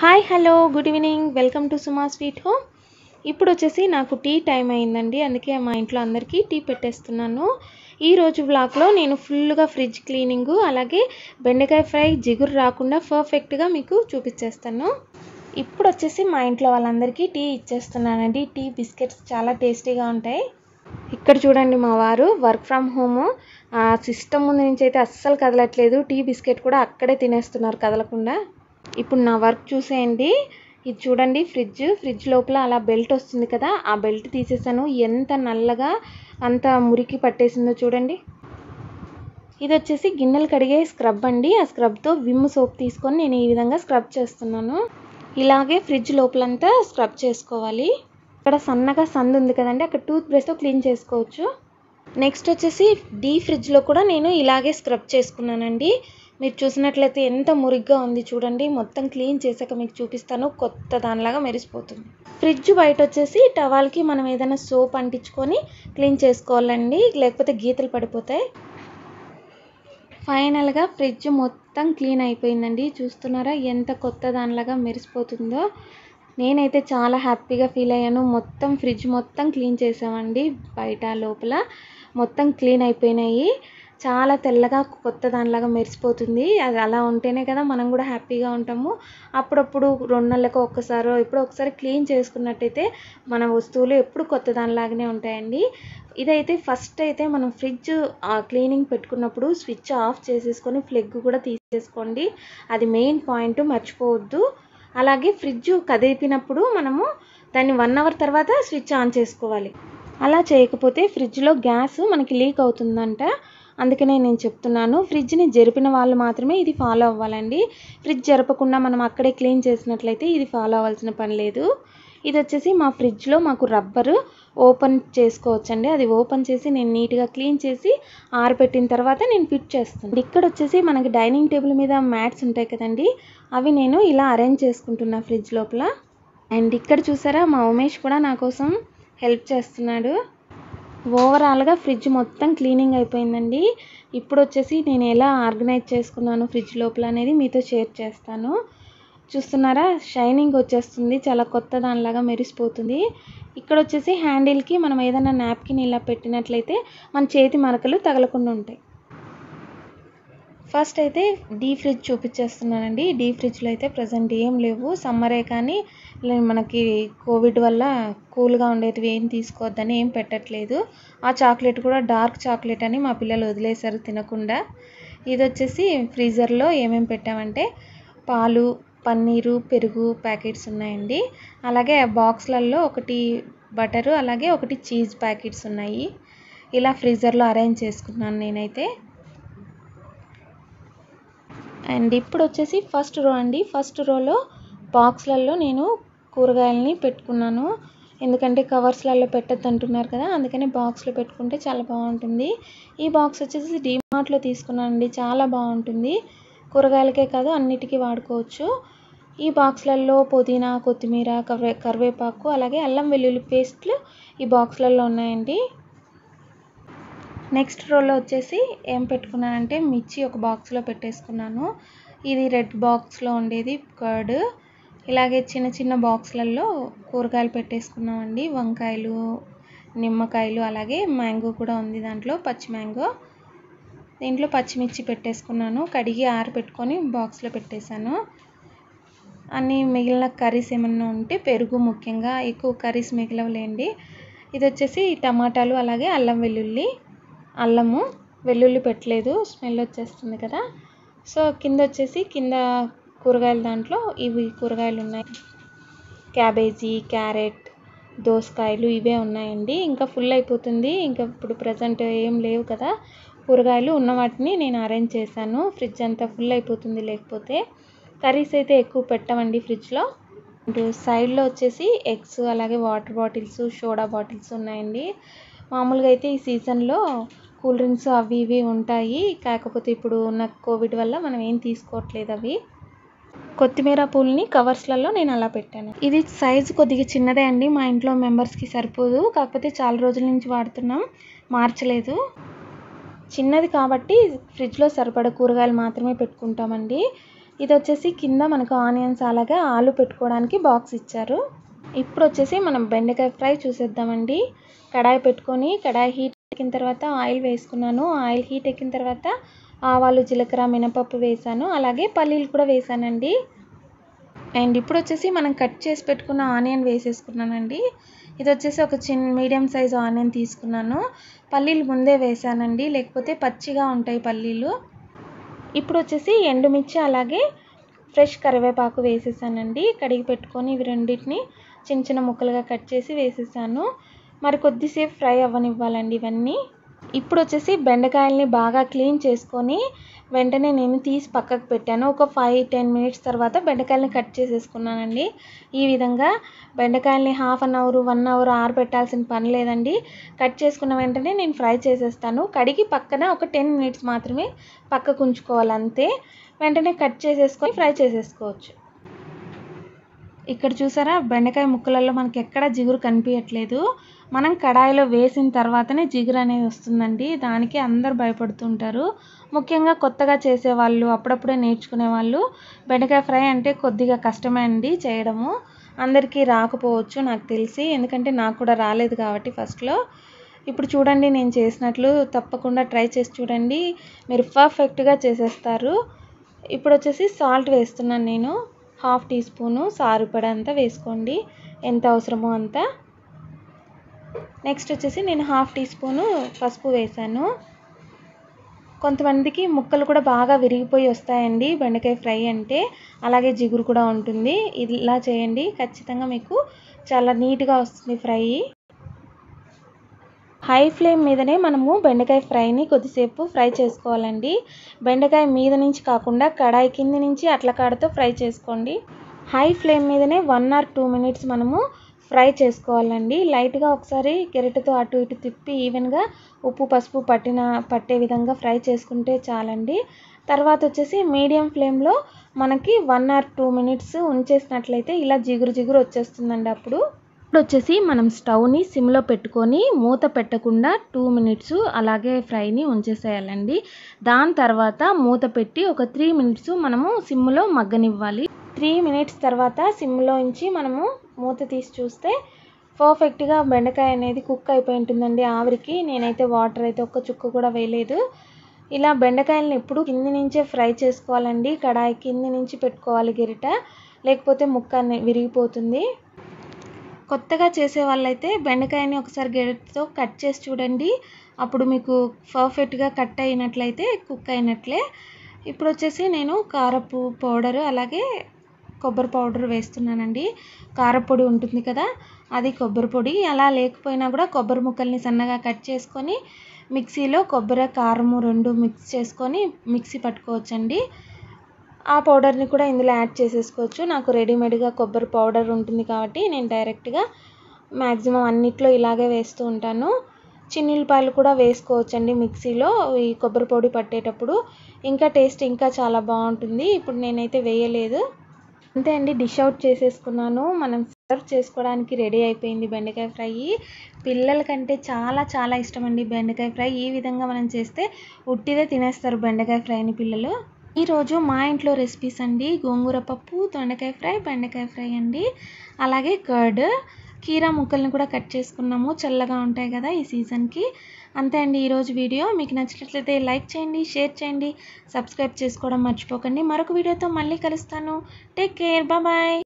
Hi hello good evening. Welcome to Suma sweet home. ఇప్పుడు వచ్చేసి నాకు టీ టైం అయిందండి. అందుకే మా ఇంట్లో అందరికీ టీ పెట్టేస్తున్నాను. ఈరోజు బ్లాక్లో నేను ఫుల్గా ఫ్రిడ్జ్ క్లీనింగు అలాగే బెండకాయ ఫ్రై జిగురు రాకుండా పర్ఫెక్ట్గా మీకు చూపించేస్తాను. ఇప్పుడు వచ్చేసి మా ఇంట్లో వాళ్ళందరికీ టీ ఇచ్చేస్తున్నానండి. టీ బిస్కెట్స్ చాలా టేస్టీగా ఉంటాయి. ఇక్కడ చూడండి మా వారు వర్క్ ఫ్రమ్ హోమ్. ఆ సిస్టమ్ ముందు నుంచి అయితే అస్సలు కదలట్లేదు. టీ బిస్కెట్ కూడా అక్కడే తినేస్తున్నారు కదలకుండా. ఇప్పుడు నా వర్క్ చూసేయండి. ఇది చూడండి ఫ్రిడ్జ్. ఫ్రిడ్జ్ లోపల అలా బెల్ట్ వస్తుంది కదా ఆ బెల్ట్ తీసేసాను. ఎంత నల్లగా అంత మురికి పట్టేసిందో చూడండి. ఇది వచ్చేసి గిన్నెలు కడిగే స్క్రబ్ అండి. ఆ స్క్రబ్తో విమ్ సోప్ తీసుకొని నేను ఈ విధంగా స్క్రబ్ చేస్తున్నాను. ఇలాగే ఫ్రిడ్జ్ లోపలంతా స్క్రబ్ చేసుకోవాలి. ఇక్కడ సన్నగా సందు ఉంది కదండి అక్కడ టూత్ బ్రష్తో క్లీన్ చేసుకోవచ్చు. నెక్స్ట్ వచ్చేసి డీ ఫ్రిడ్జ్లో కూడా నేను ఇలాగే స్క్రబ్ చేసుకున్నానండి. మీరు చూసినట్లయితే ఎంత మురిగ్గా ఉంది చూడండి. మొత్తం క్లీన్ చేశాక మీకు చూపిస్తాను. కొత్త దానిలాగా మెరిసిపోతుంది. ఫ్రిడ్జ్ బయట వచ్చేసి టవాల్కి మనం ఏదైనా సోప్ అంటించుకొని క్లీన్ చేసుకోవాలండి. లేకపోతే గీతలు పడిపోతాయి. ఫైనల్గా ఫ్రిడ్జ్ మొత్తం క్లీన్ అయిపోయిందండి. చూస్తున్నారా ఎంత కొత్త దానిలాగా మెరిసిపోతుందో. నేనైతే చాలా హ్యాపీగా ఫీల్ అయ్యాను. మొత్తం ఫ్రిడ్జ్ మొత్తం క్లీన్ చేసామండి బయట లోపల మొత్తం క్లీన్ అయిపోయినాయి. చాలా తెల్లగా కొత్త దానిలాగా మెరిసిపోతుంది. అది అలా ఉంటేనే కదా మనం కూడా హ్యాపీగా ఉంటాము. అప్పుడప్పుడు రెండు నెలలకు ఒక్కసారో ఎప్పుడో ఒకసారి క్లీన్ చేసుకున్నట్టయితే మన వస్తువులు ఎప్పుడు కొత్త దానిలాగానే ఉంటాయండి. ఇదైతే ఫస్ట్ అయితే మనం ఫ్రిడ్జ్ క్లీనింగ్ పెట్టుకున్నప్పుడు స్విచ్ ఆఫ్ చేసేసుకొని ఫ్లెగ్ కూడా తీసేసుకోండి. అది మెయిన్ పాయింట్ మర్చిపోవద్దు. అలాగే ఫ్రిడ్జ్ కదిపినప్పుడు మనము దాన్ని వన్ అవర్ తర్వాత స్విచ్ ఆన్ చేసుకోవాలి. అలా చేయకపోతే ఫ్రిడ్జ్లో గ్యాస్ మనకి లీక్ అవుతుందంట. అందుకనే నేను చెప్తున్నాను ఫ్రిడ్జ్ని జరిపిన వాళ్ళు మాత్రమే ఇది ఫాలో అవ్వాలండి. ఫ్రిడ్జ్ జరపకుండా మనం అక్కడే క్లీన్ చేసినట్లయితే ఇది ఫాలో అవ్వాల్సిన పని లేదు. ఇది వచ్చేసి మా ఫ్రిడ్జ్లో మాకు రబ్బరు ఓపెన్ చేసుకోవచ్చండి. అది ఓపెన్ చేసి నేను నీట్గా క్లీన్ చేసి ఆరబెట్టిన తర్వాత నేను ఫిట్ చేస్తాను. ఇక్కడ వచ్చేసి మనకి డైనింగ్ టేబుల్ మీద మ్యాట్స్ ఉంటాయి కదండి అవి నేను ఇలా అరేంజ్ చేసుకుంటున్నా ఫ్రిడ్జ్ లోపల. అండ్ ఇక్కడ చూసారా మా ఉమేష్ కూడా నా కోసం హెల్ప్ చేస్తున్నాడు. ఓవరాల్గా ఫ్రిడ్జ్ మొత్తం క్లీనింగ్ అయిపోయిందండి. ఇప్పుడు వచ్చేసి నేను ఎలా ఆర్గనైజ్ చేసుకున్నాను ఫ్రిడ్జ్ లోపల అనేది మీతో షేర్ చేస్తాను. చూస్తున్నారా? షైనింగ్ వచ్చేస్తుంది. చాలా కొత్త దానిలాగా మెరిసిపోతుంది. ఇక్కడ వచ్చేసి హ్యాండిల్కి మనం ఏదైనా నాప్కిన్ ఇలా పెట్టినట్లయితే మన చేతి మరకలు తగలకుండా ఉంటాయి. ఫస్ట్ అయితే డీ ఫ్రిడ్జ్ చూపించేస్తున్నానండి. డీ ఫ్రిడ్జ్లో అయితే ప్రజెంట్ ఏం లేవు. సమ్మరే కానీ మనకి కోవిడ్ వల్ల కూల్గా ఉండేటివి ఏం తీసుకోవద్దని ఏం పెట్టట్లేదు. ఆ చాక్లెట్ కూడా డార్క్ చాక్లెట్ అని మా పిల్లలు వదిలేశారు తినకుండా. ఇది వచ్చేసి ఫ్రీజర్లో ఏమేమి పెట్టామంటే పాలు పన్నీరు పెరుగు ప్యాకెట్స్ ఉన్నాయండి. అలాగే బాక్స్లలో ఒకటి బటరు అలాగే ఒకటి చీజ్ ప్యాకెట్స్ ఉన్నాయి. ఇలా ఫ్రీజర్లో అరేంజ్ చేసుకున్నాను నేనైతే. అండ్ ఇప్పుడు వచ్చేసి ఫస్ట్ రో అండి. ఫస్ట్ రోలో బాక్స్లలో నేను కూరగాయలని పెట్టుకున్నాను. ఎందుకంటే కవర్స్లలో పెట్టద్దు అంటున్నారు కదా అందుకని బాక్స్లో పెట్టుకుంటే చాలా బాగుంటుంది. ఈ బాక్స్ వచ్చేసి డీమార్ట్లో తీసుకున్నానండి చాలా బాగుంటుంది. కూరగాయలకే కాదు అన్నిటికీ వాడుకోవచ్చు. ఈ బాక్స్లలో పుదీనా కొత్తిమీర కరివే కరివేపాకు అలాగే అల్లం వెల్లుల్లి పేస్ట్లు ఈ బాక్స్లలో ఉన్నాయండి. నెక్స్ట్ రోలో వచ్చేసి ఏం పెట్టుకున్నానంటే మిర్చి ఒక బాక్స్లో పెట్టేసుకున్నాను. ఇది రెడ్ బాక్స్లో ఉండేది కర్డ్. ఇలాగే చిన్న చిన్న బాక్స్లలో కూరగాయలు పెట్టేసుకున్నామండి. వంకాయలు నిమ్మకాయలు అలాగే మ్యాంగో కూడా ఉంది దాంట్లో పచ్చి మ్యాంగో. దీంట్లో పచ్చిమిర్చి పెట్టేసుకున్నాను. కడిగి ఆరబెట్టుకొని బాక్స్లో పెట్టేశాను. అన్ని మిగిలిన కర్రీస్ ఏమన్నా ఉంటే పెరుగు ముఖ్యంగా ఎక్కువ కర్రీస్ మిగిలవలేండి. ఇది వచ్చేసి టమాటాలు అలాగే అల్లం వెల్లుల్లి. అల్లము వెల్లుల్లి పెట్టలేదు స్మెల్ వచ్చేస్తుంది కదా. సో కింద వచ్చేసి కింద కూరగాయల దాంట్లో ఇవి కూరగాయలు ఉన్నాయి. క్యాబేజీ క్యారెట్ దోసకాయలు ఇవే ఉన్నాయండి. ఇంకా ఫుల్ అయిపోతుంది. ఇంకా ఇప్పుడు ప్రజెంట్ ఏం లేవు కదా. కూరగాయలు ఉన్న వాటిని నేను అరేంజ్ చేశాను. ఫ్రిడ్జ్ అంతా ఫుల్ అయిపోతుంది లేకపోతే. కర్రీస్ అయితే ఎక్కువ పెట్టమండి ఫ్రిడ్జ్లో. అండ్ సైడ్లో వచ్చేసి ఎగ్స్ అలాగే వాటర్ బాటిల్స్ సోడా బాటిల్స్ ఉన్నాయండి. మామూలుగా అయితే ఈ సీజన్లో కూల్ డ్రింక్స్ అవి ఇవి ఉంటాయి. కాకపోతే ఇప్పుడు ఉన్న కోవిడ్ వల్ల మనం ఏం తీసుకోవట్లేదు అవి. కొత్తిమీర పూలని కవర్స్లలో నేను అలా పెట్టాను. ఇది సైజు కొద్దిగా చిన్నదే అండి. మా ఇంట్లో మెంబర్స్కి సరిపోదు. కాకపోతే చాలా రోజుల నుంచి వాడుతున్నాం. మార్చలేదు. చిన్నది కాబట్టి ఫ్రిడ్జ్లో సరిపడ కూరగాయలు మాత్రమే పెట్టుకుంటామండి. ఇది వచ్చేసి కింద మనకు ఆనియన్స్ అలాగే ఆలు పెట్టుకోవడానికి బాక్స్ ఇచ్చారు. ఇప్పుడు వచ్చేసి మనం బెండకాయ ఫ్రై చూసేద్దామండి. కడాయి పెట్టుకొని కడాయి హీట్ ఎక్కిన తర్వాత ఆయిల్ వేసుకున్నాను. ఆయిల్ హీట్ ఎక్కిన తర్వాత ఆవాలు జీలకర్ర మినపప్పు వేసాను. అలాగే పల్లీలు కూడా వేసానండి. అండ్ ఇప్పుడు వచ్చేసి మనం కట్ చేసి పెట్టుకున్న ఆనియన్ వేసేసుకున్నానండి. ఇది వచ్చేసి ఒక చిన్న మీడియం సైజ్ ఆనియన్ తీసుకున్నాను. పల్లీలు ముందే వేసానండి. లేకపోతే పచ్చిగా ఉంటాయి పల్లీలు. ఇప్పుడు వచ్చేసి ఎండుమిర్చి అలాగే ఫ్రెష్ కరివేపాకు వేసేసానండి. కడిగి పెట్టుకొని ఇవి రెండింటిని చిన్న చిన్న ముక్కలుగా కట్ చేసి వేసేసాను. మరి కొద్దిసేపు ఫ్రై అవ్వనివ్వాలండి ఇవన్నీ. ఇప్పుడు వచ్చేసి బెండకాయల్ని బాగా క్లీన్ చేసుకొని వెంటనే నేను తీసి పక్కకు పెట్టాను. ఒక ఫైవ్ టెన్ మినిట్స్ తర్వాత బెండకాయలని కట్ చేసేసుకున్నానండి. ఈ విధంగా బెండకాయల్ని half an hour one hour ఆరబెట్టాల్సిన పని లేదండి. కట్ చేసుకున్న వెంటనే నేను ఫ్రై చేసేస్తాను. కడిగి పక్కన ఒక టెన్ మినిట్స్ మాత్రమే పక్కకు ఉంచుకోవాలి అంతే వెంటనే కట్ చేసేసుకొని ఫ్రై చేసేసుకోవచ్చు. ఇక్కడ చూసారా? బెండకాయ ముక్కలలో మనకి ఎక్కడ జిగురు కనిపించట్లేదు. మనం కడాయిలో వేసిన తర్వాతనే జిగురు అనేది వస్తుందండి. దానికి అందరు భయపడుతుంటారు. ముఖ్యంగా కొత్తగా చేసేవాళ్ళు అప్పుడప్పుడే నేర్చుకునే వాళ్ళు బెండకాయ ఫ్రై అంటే కొద్దిగా కష్టమే అండి చేయడము. అందరికీ రాకపోవచ్చు నాకు తెలిసి. ఎందుకంటే నాకు కూడా రాలేదు కాబట్టి ఫస్ట్లో ఇప్పుడు చూడండి నేను చేసినట్లు తప్పకుండా ట్రై చేసి చూడండి. మీరు పర్ఫెక్ట్గా చేసేస్తారు. ఇప్పుడు వచ్చేసి సాల్ట్ వేస్తున్నాను నేను. హాఫ్ టీ స్పూను సారుపడంతా వేసుకోండి. ఎంత అవసరమో అంత. నెక్స్ట్ వచ్చేసి నేను హాఫ్ టీ స్పూను పసుపు వేసాను. కొంతమందికి ముక్కలు కూడా బాగా విరిగిపోయి వస్తాయండి బెండకాయ ఫ్రై అంటే. అలాగే జిగురు కూడా ఉంటుంది. ఇలా చేయండి. ఖచ్చితంగా మీకు చాలా నీట్గా వస్తుంది ఫ్రై. హై ఫ్లేమ్ మీదనే మనము బెండకాయ ఫ్రైని కొద్దిసేపు ఫ్రై చేసుకోవాలండి. బెండకాయ మీద నుంచి కాకుండా కడాయి కింద నుంచి అట్ల కాడతో ఫ్రై చేసుకోండి. హై ఫ్లేమ్ మీదనే వన్ ఆర్ టూ మినిట్స్ మనము ఫ్రై చేసుకోవాలండి. లైట్గా ఒకసారి కెరటతో అటు ఇటు తిప్పి ఈవెన్గా ఉప్పు పసుపు పట్టిన పట్టే విధంగా ఫ్రై చేసుకుంటే చాలండి. తర్వాత వచ్చేసి మీడియం ఫ్లేమ్లో మనకి వన్ ఆర్ టూ మినిట్స్ ఉంచేసినట్లయితే ఇలా జిగురు జిగురు వచ్చేస్తుందండి అప్పుడు. ఇప్పుడు వచ్చేసి మనం స్టవ్ని సిమ్లో పెట్టుకొని మూత పెట్టకుండా టూ మినిట్స్ అలాగే ఫ్రైని ఉంచేసేయాలండి. దాని తర్వాత మూత పెట్టి ఒక త్రీ మినిట్స్ మనము సిమ్లో మగ్గనివ్వాలి. త్రీ మినిట్స్ తర్వాత సిమ్లో ఉంచి మనము మూత తీసి చూస్తే పర్ఫెక్ట్గా బెండకాయ అనేది కుక్ అయిపోయి ఉంటుందండి ఆవిరికి. నేనైతే వాటర్ అయితే ఒక్క చుక్క కూడా వేయలేదు. ఇలా బెండకాయలను ఎప్పుడు కింది నుంచే ఫ్రై చేసుకోవాలండి. కడాయి కింది నుంచి పెట్టుకోవాలి గిరిట. లేకపోతే ముక్క విరిగిపోతుంది. కొత్తగా చేసే వాళ్ళైతే బెండకాయని ఒకసారి గెరటితో కట్ చేసి చూడండి. అప్పుడు మీకు పర్ఫెక్ట్గా కట్ అయినట్లయితే కుక్ అయినట్లే. ఇప్పుడు వచ్చేసి నేను కారపు పౌడర్ అలాగే కొబ్బరి పౌడర్ వేస్తున్నానండి. కారపొడి ఉంటుంది కదా అది కొబ్బరి పొడి. అలా లేకపోయినా కూడా కొబ్బరి ముక్కల్ని సన్నగా కట్ చేసుకొని మిక్సీలో కొబ్బరి కారము రెండు మిక్స్ చేసుకొని మిక్సీ పట్టుకోవచ్చండి. ఆ పౌడర్ని కూడా ఇందులో యాడ్ చేసేసుకోవచ్చు. నాకు రెడీమేడ్గా కొబ్బరి పౌడర్ ఉంటుంది కాబట్టి నేను డైరెక్ట్గా మ్యాక్సిమం అన్నిట్లో ఇలాగే వేస్తూ ఉంటాను. చిన్నులపాయలు కూడా వేసుకోవచ్చండి మిక్సీలో. ఈ కొబ్బరి పొడి పట్టేటప్పుడు ఇంకా టేస్ట్ ఇంకా చాలా బాగుంటుంది. ఇప్పుడు నేనైతే వేయలేదు. అంతే అండి డిష్ అవుట్ చేసేసుకున్నాను. మనం సర్వ్ చేసుకోవడానికి రెడీ అయిపోయింది బెండకాయ ఫ్రై. పిల్లలకంటే చాలా చాలా ఇష్టం అండి బెండకాయ ఫ్రై. ఈ విధంగా మనం చేస్తే ఉట్టిదే తినేస్తారు బెండకాయ ఫ్రైని పిల్లలు. ఈరోజు మా ఇంట్లో రెసిపీస్ అండి. గోంగూర పప్పు దొండకాయ ఫ్రై బెండకాయ ఫ్రై అండి. అలాగే కర్డ్ కీరా ముక్కల్ని కూడా కట్ చేసుకున్నాము. చల్లగా ఉంటాయి కదా ఈ సీజన్కి అంతే అండి ఈరోజు వీడియో. మీకు నచ్చినట్లయితే లైక్ చేయండి షేర్ చేయండి సబ్స్క్రైబ్ చేసుకోవడం మర్చిపోకండి. మరొక వీడియోతో మళ్ళీ కలుస్తాను. Take care. బాయ్.